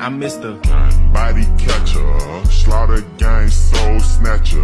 I'm Mr. Body catcher, slaughter gang, soul snatcher.